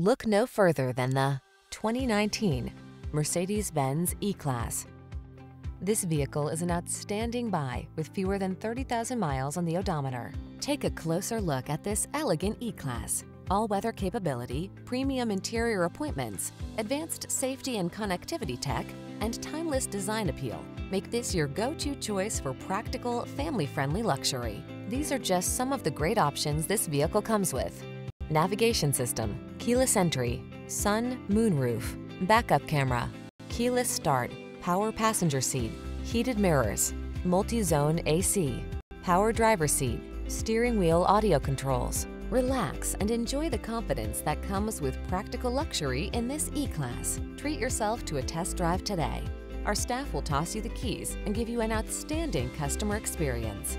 Look no further than the 2019 Mercedes-Benz E-Class. This vehicle is an outstanding buy with fewer than 30,000 miles on the odometer. Take a closer look at this elegant E-Class. All-weather capability, premium interior appointments, advanced safety and connectivity tech, and timeless design appeal make this your go-to choice for practical, family-friendly luxury. These are just some of the great options this vehicle comes with. Navigation system, keyless entry, sun, moonroof, backup camera, keyless start, power passenger seat, heated mirrors, multi-zone AC, power driver seat, steering wheel audio controls. Relax and enjoy the confidence that comes with practical luxury in this E-Class. Treat yourself to a test drive today. Our staff will toss you the keys and give you an outstanding customer experience.